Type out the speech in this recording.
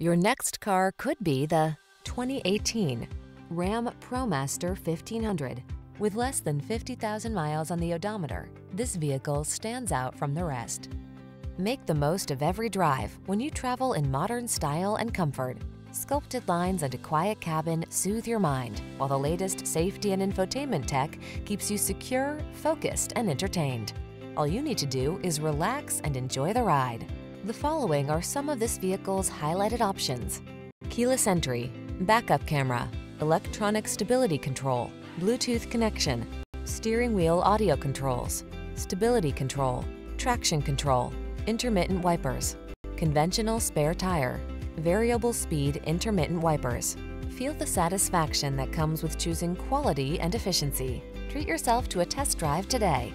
Your next car could be the 2018 Ram ProMaster 1500. With less than 50,000 miles on the odometer, this vehicle stands out from the rest. Make the most of every drive when you travel in modern style and comfort. Sculpted lines and a quiet cabin soothe your mind, while the latest safety and infotainment tech keeps you secure, focused, and entertained. All you need to do is relax and enjoy the ride. The following are some of this vehicle's highlighted options. Keyless entry, backup camera, electronic stability control, Bluetooth connection, steering wheel audio controls, stability control, traction control, intermittent wipers, conventional spare tire, variable speed intermittent wipers. Feel the satisfaction that comes with choosing quality and efficiency. Treat yourself to a test drive today.